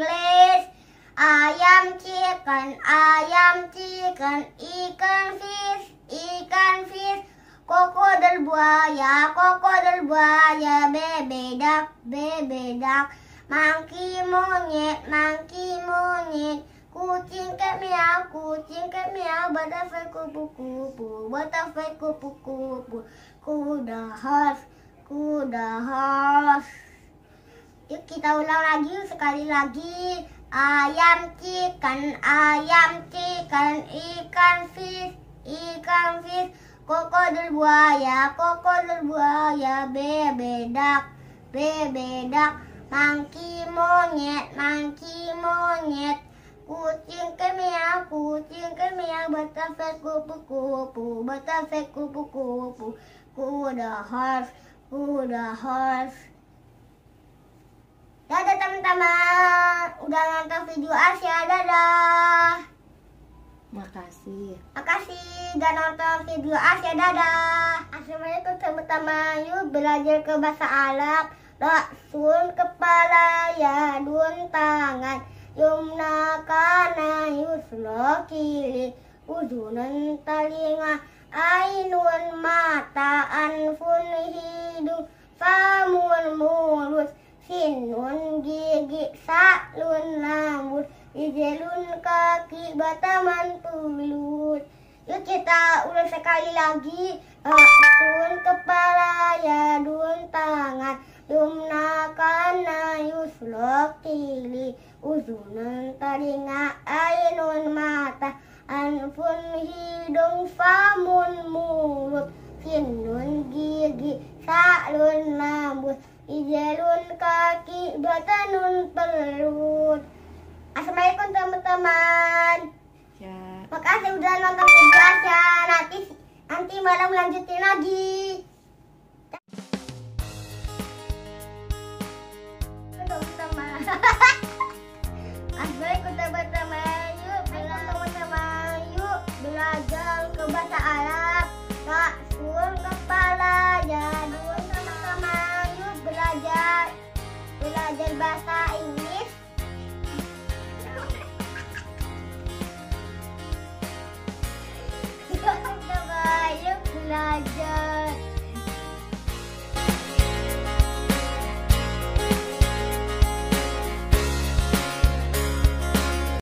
English. Ayam chicken, ayam chicken, ikan fish, ikan fish. Kokodel buaya, kokodel buaya, bebe duck, bebe duck. Monkey monyet, monkey monyet. Kucing ke miau, kucing ke miau, butterfly kupu-kupu, butterfly kupu-kupu, kuda horse, kuda horse. Yuk kita ulang lagi sekali lagi. Ayam chicken, ayam chicken, ikan fish, ikan fish, krokodil buaya, krokodil buaya, bebedak, bebedak, mangki monyet, mangki monyet, kucing kemiau, kucing kemiau, butterfly kupu-kupu, butterfly kupu-kupu, kuda horse, kuda horse. Dadah teman-teman, udah nonton video Asia, dadah. Makasih. Makasih udah nonton video Asia, dadah. Assalamualaikum teman-teman, yuk belajar ke bahasa Arab. Rasul kepala, ya dun tangan, yumna kana yusra kiri, ujunan telinga, ainun mata, anfun hidung, famun mulut, sinun gigi, salun rambut, ijelun kaki, bataman pulut. Yuk kita ulang sekali lagi. Rasul kepala, ya dun tangan, yumna kana yusra kiri, uzunan telinga, ainun mata, anfun hidung, famun mulut, sinun gigi, salun rambut, ijelun kaki, batanun perut. Assalamualaikum teman-teman. Ya. Makasih udah nonton video Asya. Nanti nanti malam lanjutin lagi. Teman-teman. Raja.